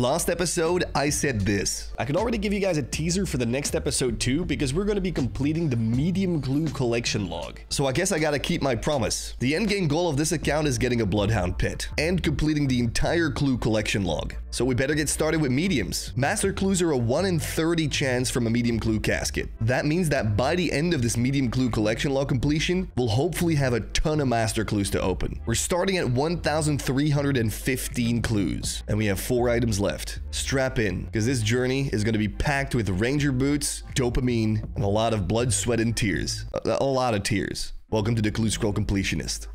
Last episode, I said this. I can already give you guys a teaser for the next episode too, because we're going to be completing the medium clue collection log. So I guess I gotta keep my promise. The endgame goal of this account is getting a Bloodhound pet, and completing the entire clue collection log. So we better get started with mediums. Master clues are a 1 in 30 chance from a medium clue casket. That means that by the end of this medium clue collection log completion, we'll hopefully have a ton of master clues to open. We're starting at 1,315 clues, and we have four items left. Strap in, because this journey is going to be packed with ranger boots, dopamine, and a lot of blood, sweat, and tears. A, a lot of tears. Welcome to the Clue Scroll Completionist.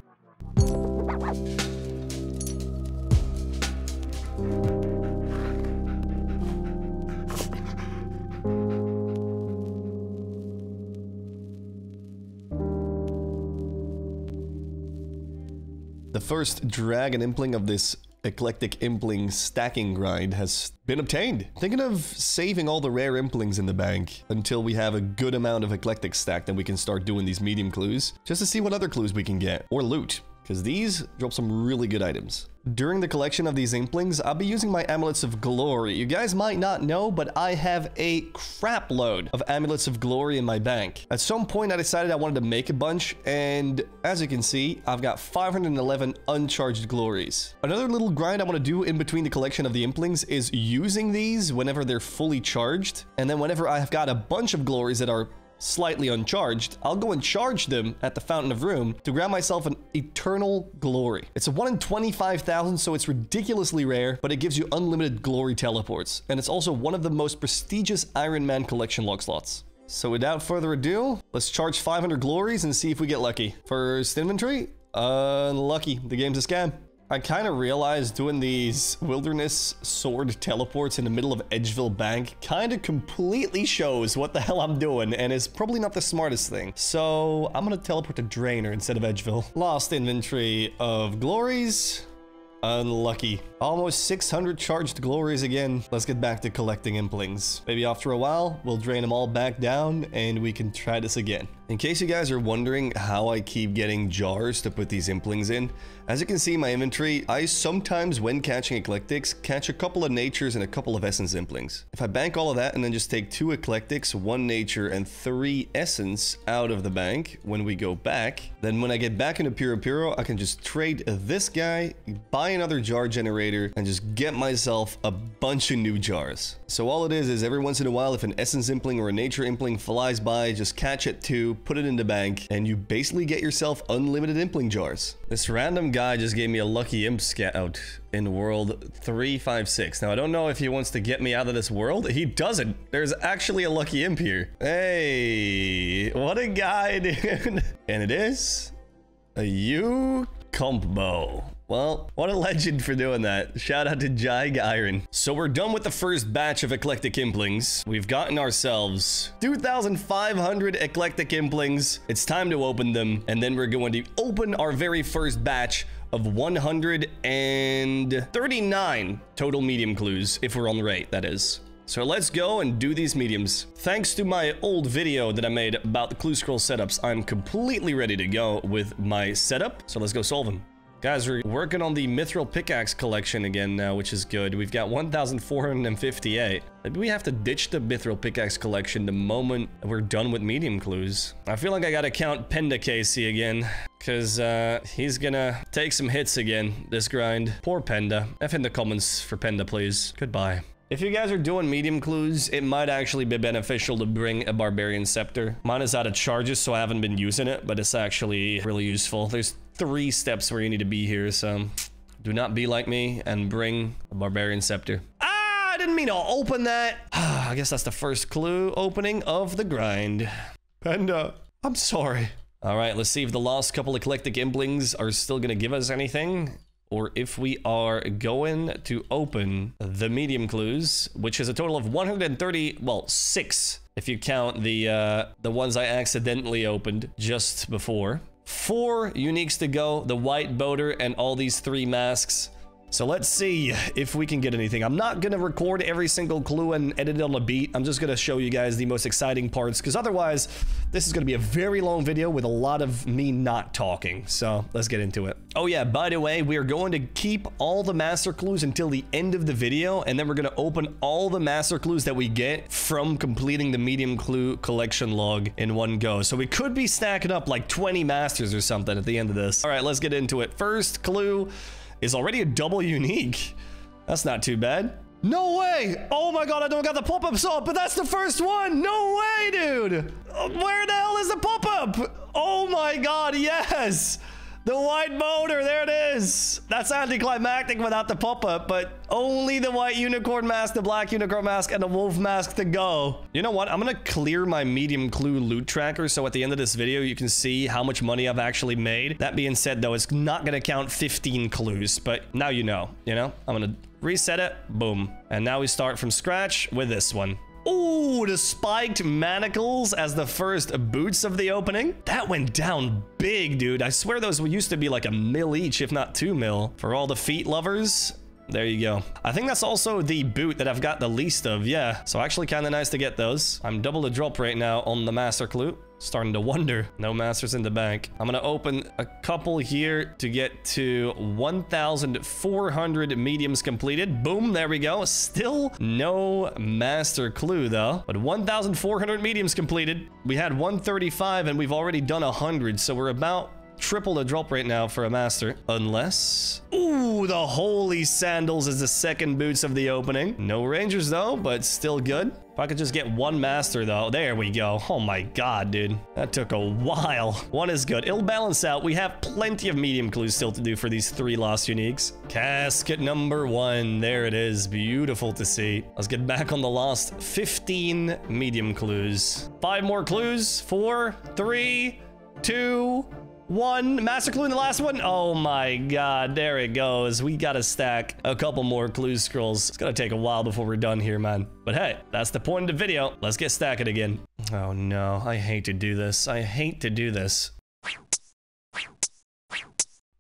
The first dragon impling of this eclectic impling stacking grind has been obtained. Thinking of saving all the rare implings in the bank until we have a good amount of eclectic stack then we can start doing these medium clues, just to see what other clues we can get, or loot because these drop some really good items. During the collection of these implings, I'll be using my Amulets of Glory. You guys might not know, but I have a crap load of Amulets of Glory in my bank. At some point, I decided I wanted to make a bunch, and as you can see, I've got 511 uncharged glories. Another little grind I want to do in between the collection of the implings is using these whenever they're fully charged, and then whenever I have got a bunch of glories that are slightly uncharged, I'll go and charge them at the Fountain of Rune to grab myself an eternal glory. It's a 1 in 25,000, so it's ridiculously rare, but it gives you unlimited glory teleports. And it's also one of the most prestigious Iron Man collection log slots. So without further ado, let's charge 500 glories and see if we get lucky. First inventory, unlucky. The game's a scam. I kind of realized doing these wilderness sword teleports in the middle of Edgeville Bank kind of completely shows what the hell I'm doing and is probably not the smartest thing. So I'm going to teleport to Draynor instead of Edgeville. Lost inventory of glories. Unlucky. Almost 600 charged glories again. Let's get back to collecting implings. Maybe after a while, we'll drain them all back down and we can try this again. In case you guys are wondering how I keep getting jars to put these implings in, as you can see in my inventory, I sometimes, when catching eclectics, catch a couple of natures and a couple of essence implings. If I bank all of that and then just take two eclectics, one nature, and three essence out of the bank when we go back, then when I get back into Puro Puro, I can just trade this guy, buy another jar generator, and just get myself a bunch of new jars. So all it is is every once in a while, if an essence impling or a nature impling flies by, just catch it too, put it in the bank, and you basically get yourself unlimited impling jars. This random guy just gave me a lucky imp scout in world 356. Now, I don't know if he wants to get me out of this world. He doesn't. There's actually a lucky imp here. Hey, what a guy, dude. And it is a U combo. Well, what a legend for doing that. Shout out to Jig Iron. So we're done with the first batch of Eclectic Implings. We've gotten ourselves 2,500 Eclectic Implings. It's time to open them, and then we're going to open our very first batch of 139 total medium clues, if we're on the rate, that is. So let's go and do these mediums. Thanks to my old video that I made about the clue scroll setups, I'm completely ready to go with my setup. So let's go solve them. Guys, we're working on the Mithril Pickaxe collection again now, which is good. We've got 1,458. Maybe we have to ditch the Mithril Pickaxe collection the moment we're done with medium clues. I feel like I gotta count Penda Casey again. Because uh, he's gonna take some hits again, this grind. Poor Penda. F in the comments for Penda, please. Goodbye. If you guys are doing medium clues, it might actually be beneficial to bring a Barbarian Scepter. Mine is out of charges, so I haven't been using it, but it's actually really useful. There's three steps where you need to be here, so do not be like me and bring a Barbarian Scepter. Ah, I didn't mean to open that. I guess that's the first clue opening of the grind. Panda, I'm sorry. All right, let's see if the last couple of eclectic implings are still gonna give us anything or if we are going to open the medium clues, which is a total of 130, well, six, if you count the uh, the ones I accidentally opened just before. Four uniques to go, the white boater and all these three masks. So let's see if we can get anything. I'm not going to record every single clue and edit it on a beat. I'm just going to show you guys the most exciting parts because otherwise this is going to be a very long video with a lot of me not talking. So let's get into it. Oh yeah, by the way, we are going to keep all the master clues until the end of the video and then we're going to open all the master clues that we get from completing the medium clue collection log in one go. So we could be stacking up like 20 masters or something at the end of this. All right, let's get into it. First clue is already a double unique. That's not too bad. No way! Oh my god, I don't got the pop-up up, but that's the first one! No way, dude! Where the hell is the pop-up? Oh my god, yes! The white boater, there it is. That's anticlimactic without the pop-up, but only the white unicorn mask, the black unicorn mask, and the wolf mask to go. You know what? I'm gonna clear my medium clue loot tracker, so at the end of this video, you can see how much money I've actually made. That being said, though, it's not gonna count 15 clues, but now you know, you know? I'm gonna reset it, boom. And now we start from scratch with this one. Ooh, the spiked manacles as the first boots of the opening. That went down big, dude. I swear those used to be like a mil each, if not two mil. For all the feet lovers, there you go. I think that's also the boot that I've got the least of, yeah. So actually kind of nice to get those. I'm double the drop right now on the Master Clue. Starting to wonder. No masters in the bank. I'm going to open a couple here to get to 1,400 mediums completed. Boom, there we go. Still no master clue though. But 1,400 mediums completed. We had 135 and we've already done 100. So we're about triple the drop rate now for a master. Unless... Ooh, the holy sandals is the second boots of the opening. No rangers though, but still good. If I could just get one master though. There we go. Oh my god, dude. That took a while. One is good. It'll balance out. We have plenty of medium clues still to do for these three lost uniques. Casket number one. There it is. Beautiful to see. Let's get back on the lost 15 medium clues. Five more clues. Four, three, two, one master clue in the last one. Oh my god, there it goes. We gotta stack a couple more clue scrolls. It's gonna take a while before we're done here, man. But hey, that's the point of the video. Let's get stacking again. Oh no, I hate to do this. I hate to do this.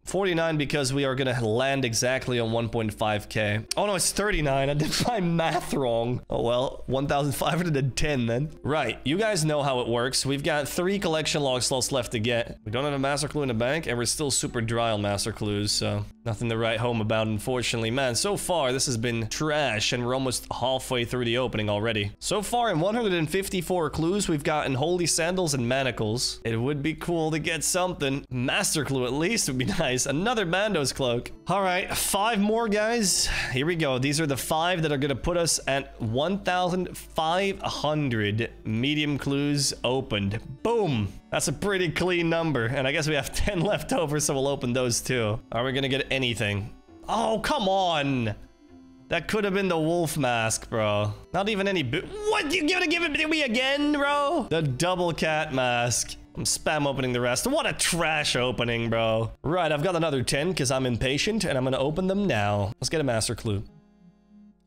49 because we are gonna land exactly on 1.5k. Oh no, it's 39. I did my math wrong. Oh well, 1,510 then. Right, you guys know how it works. We've got three collection log slots left to get. We don't have a master clue in the bank, and we're still super dry on master clues, so nothing to write home about, unfortunately. Man, so far this has been trash, and we're almost halfway through the opening already. So far in 154 clues, we've gotten holy sandals and manacles. It would be cool to get something. Master clue at least would be nice Another Bandos cloak. All right, five more, guys. Here we go. These are the five that are going to put us at 1,500 medium clues opened. Boom. That's a pretty clean number. And I guess we have 10 left over, so we'll open those too. Are we going to get anything? Oh, come on. That could have been the wolf mask, bro. Not even any What? You gonna give it to me again, bro? The double cat mask. I'm spam opening the rest. What a trash opening, bro. Right, I've got another 10 because I'm impatient and I'm gonna open them now. Let's get a master clue.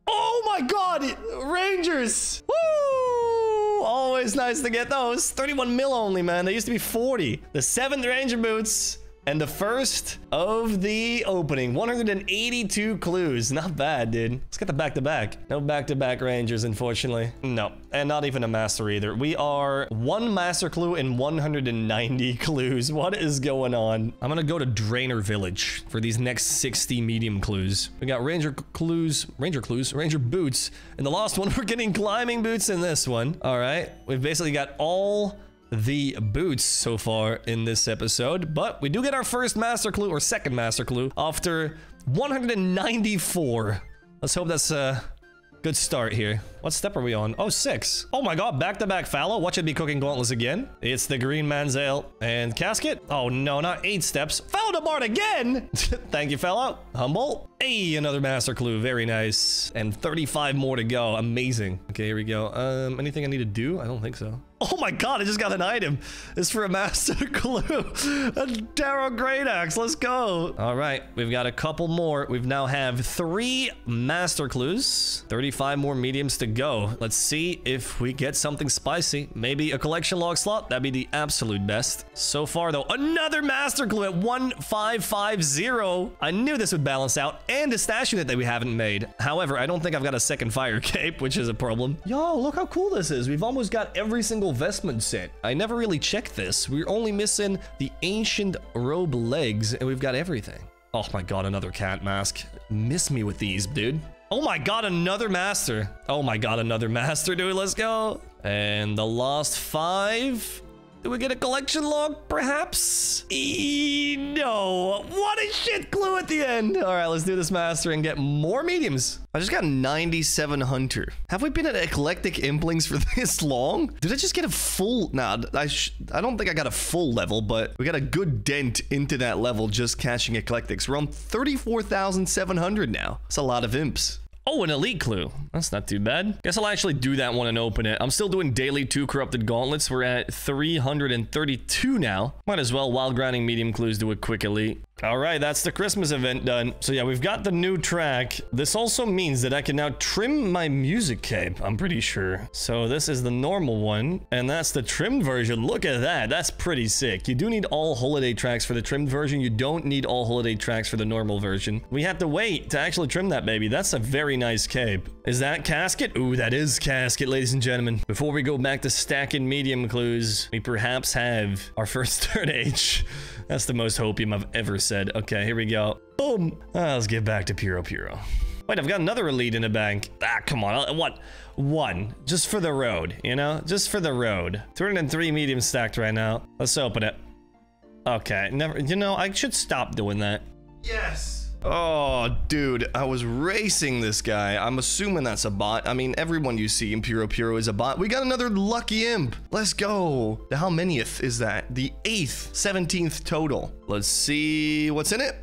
Oh my god! Rangers! Woo! Always nice to get those. 31 mil only, man. They used to be 40. The seventh ranger boots. And the first of the opening, 182 clues. Not bad, dude. Let's get the back-to-back. -back. No back-to-back -back Rangers, unfortunately. No, and not even a master either. We are one master clue in 190 clues. What is going on? I'm gonna go to Draynor Village for these next 60 medium clues. We got Ranger clues, Ranger clues, Ranger boots. In the last one, we're getting climbing boots in this one. All right, we've basically got all the boots so far in this episode, but we do get our first master clue or second master clue after 194. Let's hope that's a good start here. What step are we on? Oh, six. Oh my god, back-to-back -back Falo. Watch it be cooking gauntlets again. It's the green man's ale. And casket? Oh no, not eight steps. Falo again! Thank you, fellow. Humble. Hey, another master clue. Very nice. And 35 more to go. Amazing. Okay, here we go. Um, anything I need to do? I don't think so. Oh my god, I just got an item. It's for a master clue. a Darrow Great Axe. Let's go. All right, we've got a couple more. We've now have three master clues. 35 more mediums to go. Let's see if we get something spicy. Maybe a collection log slot. That'd be the absolute best. So far, though, another master clue at 1550. I knew this would balance out. And a unit that we haven't made. However, I don't think I've got a second fire cape, which is a problem. Yo, look how cool this is. We've almost got every single vestment set. I never really checked this. We're only missing the ancient robe legs, and we've got everything. Oh my god, another cat mask. Miss me with these, dude. Oh my god, another master. Oh my god, another master, dude. Let's go. And the last five. Do we get a collection log, perhaps? E no. What a shit clue at the end. All right, let's do this master and get more mediums. I just got 97 hunter. Have we been at eclectic implings for this long? Did I just get a full? Nah, I I don't think I got a full level, but we got a good dent into that level just catching eclectics. We're on 34,700 now. That's a lot of imps. Oh, an elite clue. That's not too bad. Guess I'll actually do that one and open it. I'm still doing daily two corrupted gauntlets. We're at 332 now. Might as well, while grinding medium clues, do a quick elite. All right, that's the Christmas event done. So yeah, we've got the new track. This also means that I can now trim my music cape, I'm pretty sure. So this is the normal one, and that's the trimmed version. Look at that. That's pretty sick. You do need all holiday tracks for the trimmed version. You don't need all holiday tracks for the normal version. We have to wait to actually trim that baby. That's a very nice cape. Is that casket? Ooh, that is casket, ladies and gentlemen. Before we go back to stacking medium clues, we perhaps have our first third age. That's the most hopium I've ever said. Okay, here we go. Boom. Ah, let's get back to Puro Puro. Wait, I've got another elite in the bank. Ah, come on. What? One. Just for the road, you know? Just for the road. 203 medium stacked right now. Let's open it. Okay, never. You know, I should stop doing that. Yes. Oh, dude, I was racing this guy. I'm assuming that's a bot. I mean, everyone you see in Puro Puro is a bot. We got another lucky imp. Let's go. The how manyth is that? The eighth, 17th total. Let's see what's in it.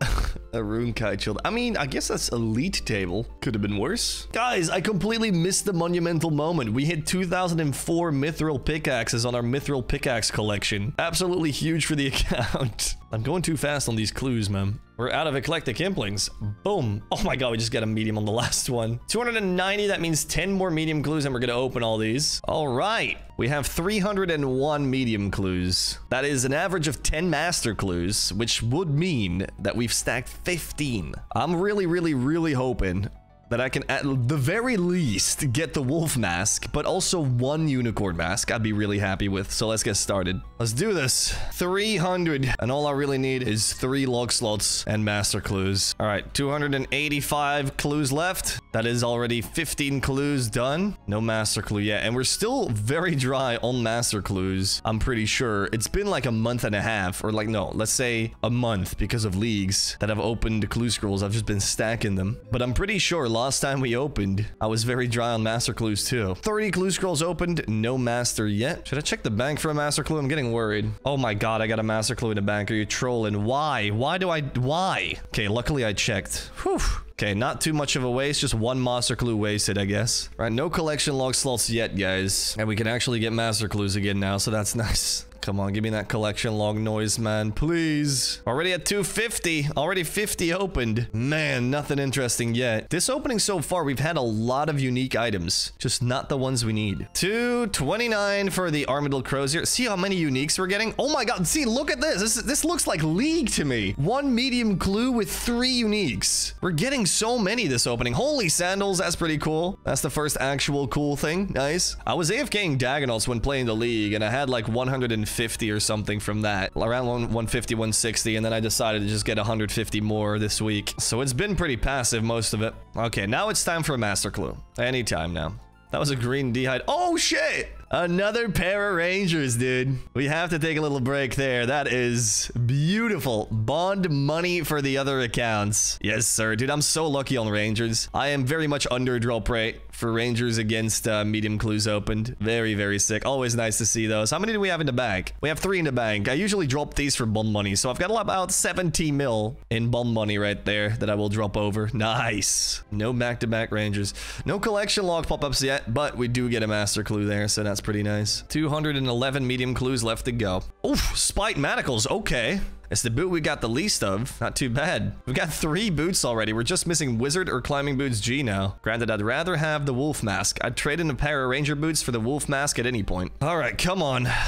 a rune kite shield. I mean, I guess that's elite table. Could have been worse. Guys, I completely missed the monumental moment. We hit 2004 mithril pickaxes on our mithril pickaxe collection. Absolutely huge for the account. I'm going too fast on these clues, man. We're out of eclectic implings. Boom. Oh my god, we just got a medium on the last one. 290, that means 10 more medium clues and we're gonna open all these. All right. We have 301 medium clues. That is an average of 10 master clues, which would mean that we've stacked 15. I'm really, really, really hoping that I can at the very least get the wolf mask, but also one unicorn mask I'd be really happy with. So let's get started. Let's do this. 300. And all I really need is three log slots and master clues. All right, 285 clues left. That is already 15 clues done. No master clue yet. And we're still very dry on master clues. I'm pretty sure. It's been like a month and a half or like, no, let's say a month because of leagues that have opened clue scrolls. I've just been stacking them. But I'm pretty sure last time we opened, I was very dry on master clues too. 30 clue scrolls opened, no master yet. Should I check the bank for a master clue? I'm getting worried. Oh my god, I got a master clue in the bank. Are you trolling? Why? Why do I... Why? Okay, luckily I checked. Whew. Okay, not too much of a waste, just one master clue wasted, I guess. Right, no collection log slots yet, guys. And we can actually get master clues again now, so that's nice. Come on, give me that collection log noise, man. Please. Already at 250. Already 50 opened. Man, nothing interesting yet. This opening so far, we've had a lot of unique items. Just not the ones we need. 229 for the Armadyl Crozier. See how many uniques we're getting? Oh my god, see, look at this. This, this looks like League to me. One medium clue with three uniques. We're getting so many this opening. Holy sandals, that's pretty cool. That's the first actual cool thing. Nice. I was AFKing Dagannoths when playing the League, and I had like 150 150 or something from that. Around 150, 160, and then I decided to just get 150 more this week. So it's been pretty passive, most of it. Okay, now it's time for a master clue. Anytime now. That was a green d'hide. Oh, shit! Another pair of Rangers, dude. We have to take a little break there. That is beautiful. Bond money for the other accounts. Yes, sir. Dude, I'm so lucky on Rangers. I am very much under drop rate for Rangers against uh, medium clues opened. Very, very sick. Always nice to see those. How many do we have in the bank? We have three in the bank. I usually drop these for bond money, so I've got about 70 mil in bond money right there that I will drop over. Nice. No back-to-back -back Rangers. No collection log pop-ups yet, but we do get a master clue there, so that's that's pretty nice. 211 medium clues left to go. Oof, Spiked Manacles. Okay. It's the boot we got the least of. Not too bad. We've got three boots already. We're just missing Wizard or Climbing Boots G now. Granted, I'd rather have the Wolf Mask. I'd trade in a pair of Ranger boots for the Wolf Mask at any point. All right, come on.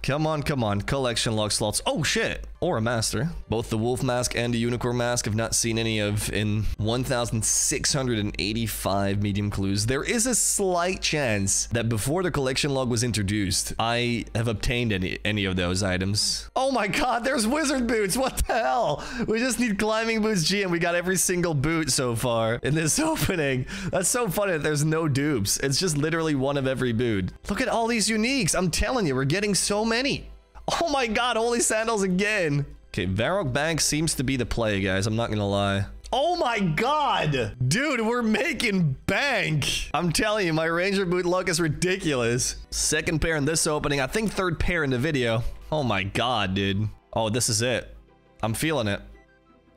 Come on, come on. Collection log slots. Oh, shit. Or a master. Both the wolf mask and the unicorn mask have not seen any of in 1,685 medium clues. There is a slight chance that before the collection log was introduced, I have obtained any, any of those items. Oh my god, there's wizard boots. What the hell? We just need climbing boots G and we got every single boot so far in this opening. That's so funny that there's no dupes. It's just literally one of every boot. Look at all these uniques. I'm telling you, we're getting so many. Oh my god, holy sandals again. Okay, Varrock Bank seems to be the play, guys. I'm not gonna lie. Oh my god! Dude, we're making bank! I'm telling you, my Ranger boot luck is ridiculous. Second pair in this opening. I think third pair in the video. Oh my god, dude. Oh, this is it. I'm feeling it.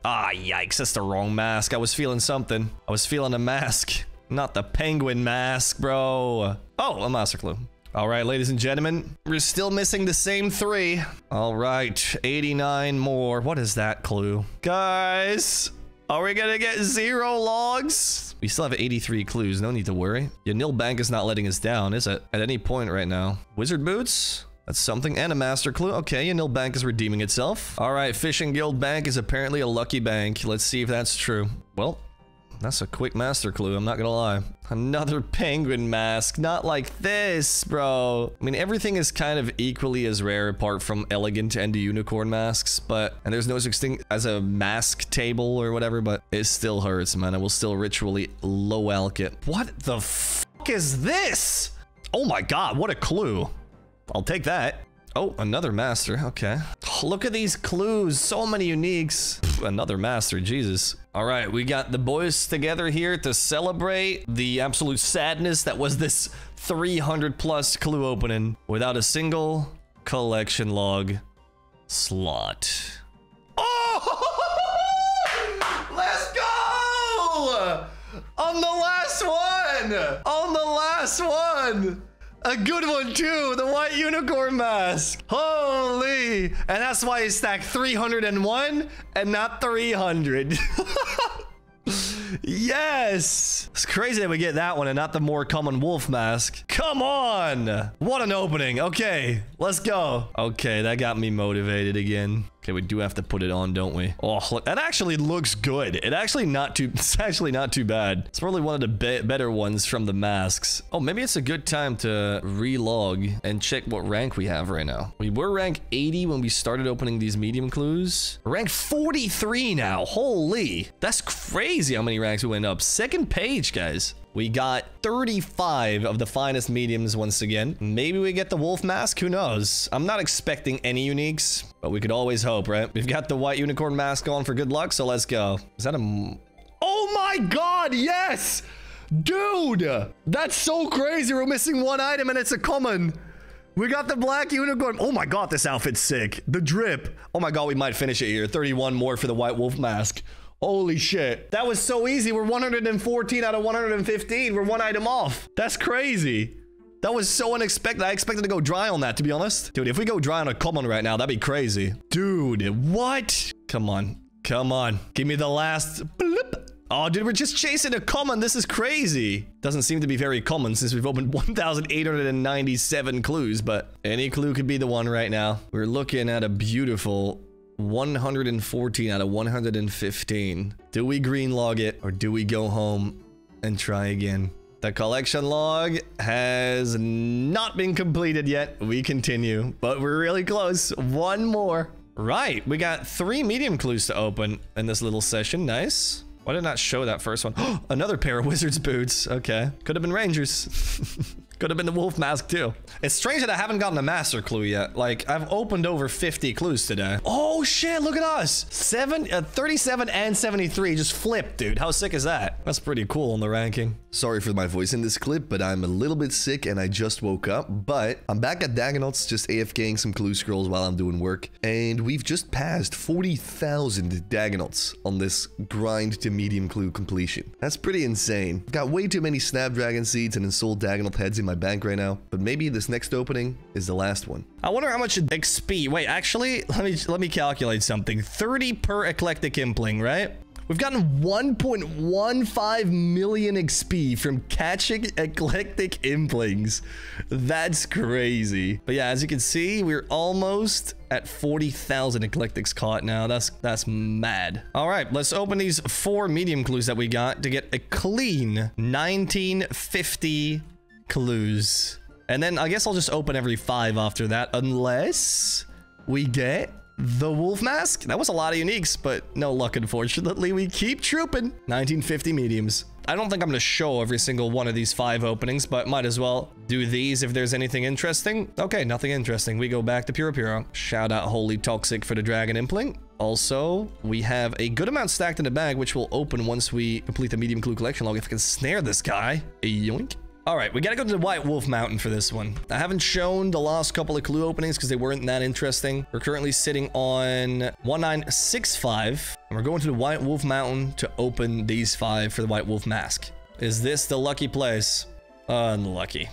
Ah, yikes. That's the wrong mask. I was feeling something. I was feeling a mask. Not the penguin mask, bro. Oh, a master clue. All right, ladies and gentlemen, we're still missing the same three. All right, 89 more. What is that clue? Guys, are we gonna get zero logs? We still have 83 clues, no need to worry. Yanille bank is not letting us down, is it? At any point right now. Wizard boots? That's something. And a master clue. Okay, Yanille bank is redeeming itself. All right, Fishing Guild Bank is apparently a lucky bank. Let's see if that's true. Well, that's a quick master clue, I'm not gonna lie. Another penguin mask, not like this, bro. I mean, everything is kind of equally as rare apart from elegant and unicorn masks, but, and there's no such thing as a mask table or whatever, but it still hurts, man. I will still ritually low alch it. What the is this? Oh my god, what a clue. I'll take that. Oh, another master. Okay. look at these clues. So many uniques. Another master. Jesus. All right. We got the boys together here to celebrate the absolute sadness that was this 300 plus clue opening without a single collection log slot. Oh! Let's go! On the last one! On the last one! A good one too, the white unicorn mask. Holy! And that's why he stacked 301 and not 300. yes! It's crazy that we get that one and not the more common wolf mask. Come on! What an opening. Okay, let's go. Okay, that got me motivated again. Okay, we do have to put it on, don't we? Oh, look, that actually looks good. It actually not too, it's actually not too bad. It's probably one of the be better ones from the masks. Oh, maybe it's a good time to relog and check what rank we have right now. We were rank 80 when we started opening these medium clues. Rank 43 now. Holy, that's crazy how many ranks we went up. Second page, guys. We got 35 of the finest mediums once again. Maybe we get the wolf mask, who knows? I'm not expecting any uniques, but we could always hope, right? We've got the white unicorn mask on for good luck, so let's go. Is that a... Oh my god, yes! Dude! That's so crazy, we're missing one item and it's a common. We got the black unicorn. Oh my god, this outfit's sick. The drip. Oh my god, we might finish it here. 31 more for the white wolf mask. Holy shit. That was so easy. We're 114 out of 115. We're one item off. That's crazy. That was so unexpected. I expected to go dry on that, to be honest. Dude, if we go dry on a common right now, that'd be crazy. Dude, what? Come on. Come on. Give me the last... Bloop. Oh, dude, we're just chasing a common. This is crazy. Doesn't seem to be very common since we've opened 1,897 clues, but any clue could be the one right now. We're looking at a beautiful 114 out of 115. Do we green log it or do we go home and try again? The collection log has not been completed yet. We continue, but we're really close. One more. Right, we got three medium clues to open in this little session. Nice. Why did I not show that first one? Another pair of wizard's boots. Okay. Could have been rangers. Could have been the wolf mask too. It's strange that I haven't gotten a master clue yet. Like, I've opened over 50 clues today. Oh shit, look at us. Seven, uh, 37 and 73 just flipped, dude. How sick is that? That's pretty cool on the ranking. Sorry for my voice in this clip, but I'm a little bit sick and I just woke up. But I'm back at Dagannoths, just AFKing some clue scrolls while I'm doing work. And we've just passed 40,000 Dagannoths on this grind to medium clue completion. That's pretty insane. I've got way too many Snapdragon seeds and Ensouled Dagannoth heads in my my bank right now. But maybe this next opening is the last one. I wonder how much XP. Wait, actually, let me let me calculate something. 30 per eclectic impling, right? We've gotten 1.15 million XP from catching eclectic implings. That's crazy. But yeah, as you can see, we're almost at 40,000 eclectics caught now. That's that's mad. All right, let's open these four medium clues that we got to get a clean 1950 clues. And then I guess I'll just open every five after that, unless we get the wolf mask. That was a lot of uniques, but no luck, unfortunately. We keep trooping. 1950 mediums. I don't think I'm going to show every single one of these five openings, but might as well do these if there's anything interesting. Okay, nothing interesting. We go back to Puro Puro. Shout out Holy Toxic for the Dragon Impling. Also, we have a good amount stacked in the bag, which will open once we complete the medium clue collection log. If I can snare this guy. A yoink. All right, we gotta go to the White Wolf Mountain for this one. I haven't shown the last couple of clue openings because they weren't that interesting. We're currently sitting on 1965, and we're going to the White Wolf Mountain to open these five for the White Wolf Mask. Is this the lucky place? Unlucky.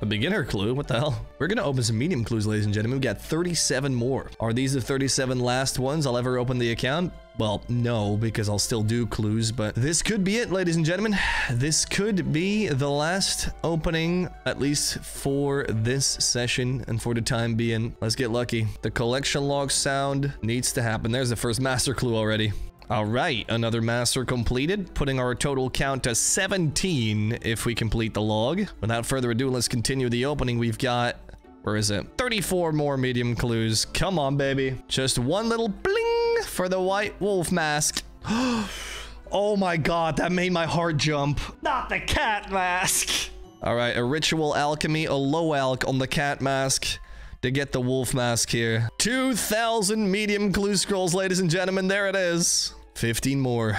A beginner clue? What the hell? We're gonna open some medium clues, ladies and gentlemen. We got 37 more. Are these the 37 last ones I'll ever open the account? Well, no, because I'll still do clues, but this could be it, ladies and gentlemen. This could be the last opening, at least for this session and for the time being. Let's get lucky. The collection log sound needs to happen. There's the first master clue already. All right, another master completed, putting our total count to 17 if we complete the log. Without further ado, let's continue the opening. We've got, where is it? 34 more medium clues. Come on, baby. Just one little bling for the white wolf mask. oh my god, that made my heart jump. Not the cat mask. All right, a ritual alchemy, a low alch on the cat mask to get the wolf mask here. 2,000 medium clue scrolls, ladies and gentlemen. There it is. 15 more.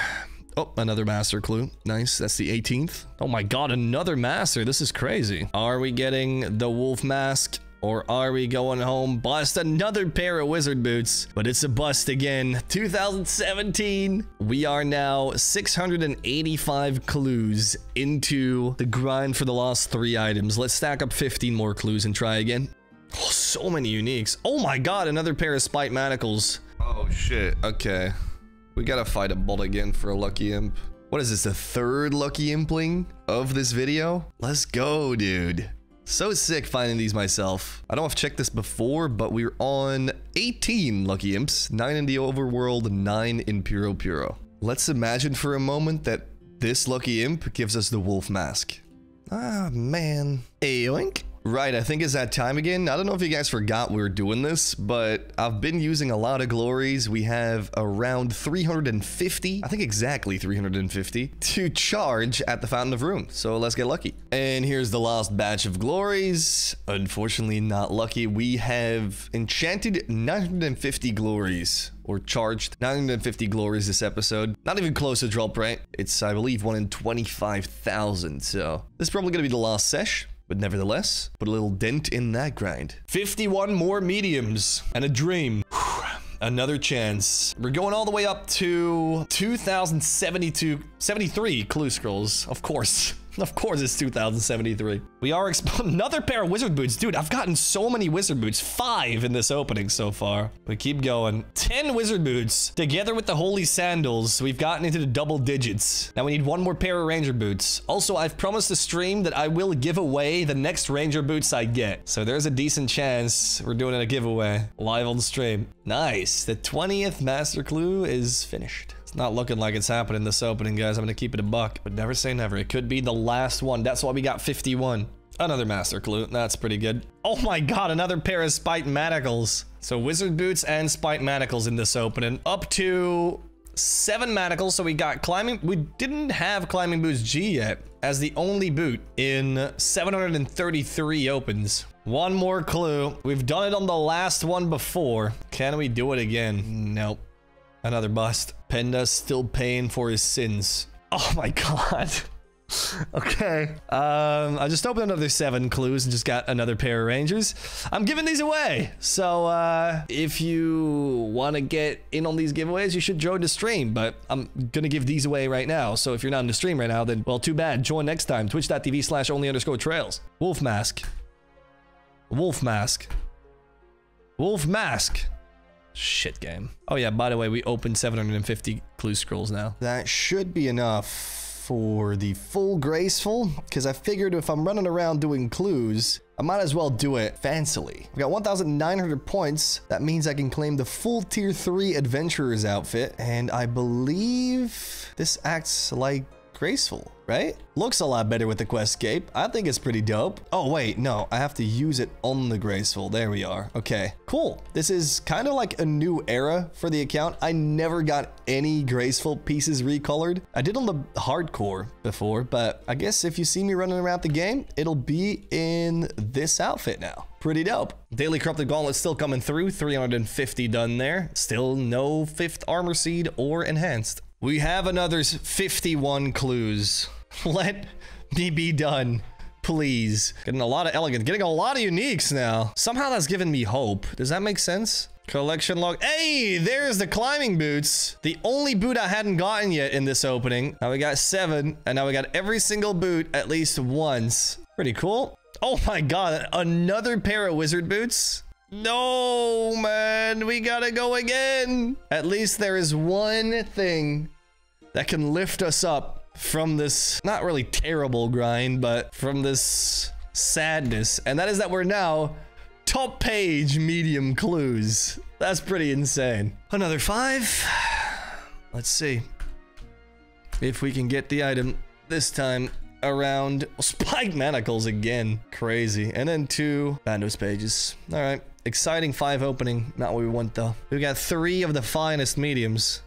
Oh, another master clue. Nice. That's the 18th. Oh my god, another master. This is crazy. Are we getting the wolf mask? Or are we going home? Bust another pair of wizard boots. But it's a bust again. 2017. We are now 685 clues into the grind for the last three items. Let's stack up 15 more clues and try again. Oh, so many uniques. Oh my god, another pair of spiked manacles. Oh shit. Okay. We gotta fight a bot again for a lucky imp. What is this, the third lucky impling of this video? Let's go, dude. So sick finding these myself. I don't know if I've checked this before, but we're on 18 lucky imps. 9 in the overworld, 9 in Puro Puro. Let's imagine for a moment that this lucky imp gives us the wolf mask. Ah, man. Ayoink. Right, I think it's that time again. I don't know if you guys forgot we were doing this, but I've been using a lot of glories. We have around 350, I think exactly 350, to charge at the Fountain of Rune. So let's get lucky. And here's the last batch of glories. Unfortunately, not lucky. We have enchanted 950 glories or charged 950 glories this episode. Not even close to drop rate. It's, I believe, one in 25,000. So this is probably going to be the last sesh. But nevertheless, put a little dent in that grind. 51 more mediums and a dream. Another chance. We're going all the way up to 2072, 73 clue scrolls, of course. Of course it's 2073. We are another pair of wizard boots. Dude, I've gotten so many wizard boots. Five in this opening so far. But keep going. 10 wizard boots. Together with the holy sandals, we've gotten into the double digits. Now we need one more pair of ranger boots. Also, I've promised the stream that I will give away the next ranger boots I get. So there's a decent chance we're doing a giveaway live on stream. Nice. The 20th master clue is finished. Not looking like it's happening this opening, guys. I'm going to keep it a buck, but never say never. It could be the last one. That's why we got 51. Another master clue. That's pretty good. Oh my god, another pair of spiked manacles. So wizard boots and spiked manacles in this opening. Up to seven manacles. So we got climbing. We didn't have climbing boots G yet as the only boot in 733 opens. One more clue. We've done it on the last one before. Can we do it again? Nope. Another bust. Penda's still paying for his sins. Oh my god. okay. Um, I just opened another seven clues and just got another pair of rangers. I'm giving these away. So uh, if you want to get in on these giveaways, you should join the stream. But I'm gonna give these away right now. So if you're not in the stream right now, then well, too bad. Join next time. Twitch.tv slash only underscore trails. Wolf mask. Wolf mask. Wolf mask. Shit game. Oh yeah, by the way, we opened 750 clue scrolls now. That should be enough for the full graceful, because I figured if I'm running around doing clues, I might as well do it fancily. I've got 1,900 points. That means I can claim the full tier 3 adventurer's outfit, and I believe this acts like graceful, right? Looks a lot better with the quest cape. I think it's pretty dope. Oh, wait, no, I have to use it on the graceful. There we are. Okay, cool. This is kind of like a new era for the account. I never got any graceful pieces recolored. I did on the hardcore before, but I guess if you see me running around the game, it'll be in this outfit now. Pretty dope. Daily Corrupted Gauntlet still coming through. 350 done there. Still no fifth armor seed or enhanced. We have another 51 clues. Let me be done. Please. Getting a lot of elegant, getting a lot of uniques now. Somehow that's given me hope. Does that make sense? Collection log. Hey, there's the climbing boots. The only boot I hadn't gotten yet in this opening. Now we got seven, and now we got every single boot at least once. Pretty cool. Oh my god, another pair of wizard boots? No, man, we gotta go again. At least there is one thing that can lift us up from this, not really terrible grind, but from this sadness. And that is that we're now top page medium clues. That's pretty insane. Another five. Let's see if we can get the item this time around spiked manacles again crazy and then two bandos pages all right exciting five opening not what we want though we got three of the finest mediums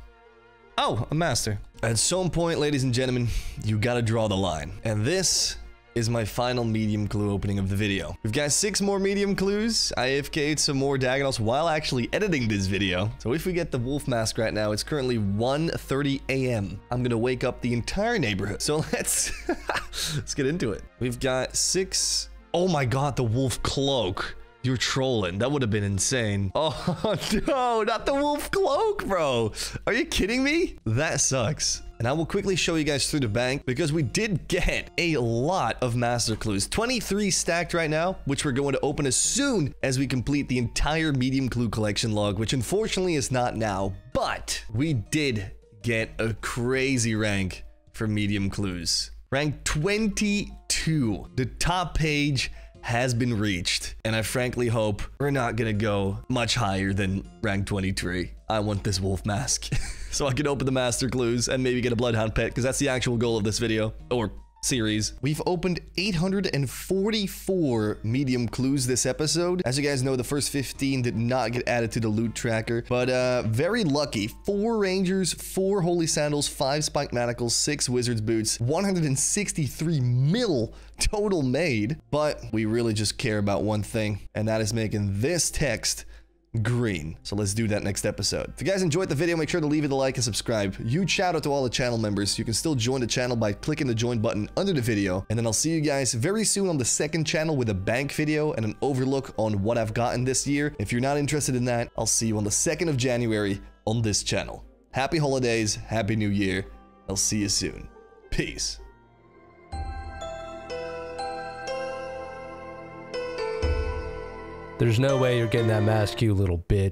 oh a master at some point ladies and gentlemen you gotta draw the line and this is my final medium clue opening of the video. We've got six more medium clues. I AFK'd some more Dagannoths while actually editing this video. So if we get the wolf mask right now, it's currently 1.30 a.m. I'm gonna wake up the entire neighborhood. So let's, let's get into it. We've got six, oh my god, the wolf cloak. You're trolling. That would have been insane. Oh no, not the wolf cloak, bro. Are you kidding me? That sucks. And I will quickly show you guys through the bank because we did get a lot of master clues. 23 stacked right now, which we're going to open as soon as we complete the entire medium clue collection log, which unfortunately is not now, but we did get a crazy rank for medium clues. Rank 22, the top page has been reached, and I frankly hope we're not gonna go much higher than rank 23. I want this wolf mask, so I can open the master clues and maybe get a bloodhound pet, because that's the actual goal of this video, or series. We've opened 844 medium clues this episode. As you guys know, the first 15 did not get added to the loot tracker, but uh, very lucky. Four rangers, four holy sandals, five spiked manacles, six wizard's boots, 163 mil total made. But we really just care about one thing, and that is making this text green. So let's do that next episode. If you guys enjoyed the video, make sure to leave it a like and subscribe. Huge shout out to all the channel members. You can still join the channel by clicking the join button under the video. And then I'll see you guys very soon on the second channel with a bank video and an overlook on what I've gotten this year. If you're not interested in that, I'll see you on the 2nd of January on this channel. Happy holidays, happy new year. I'll see you soon. Peace. There's no way you're getting that mask, you little bitch.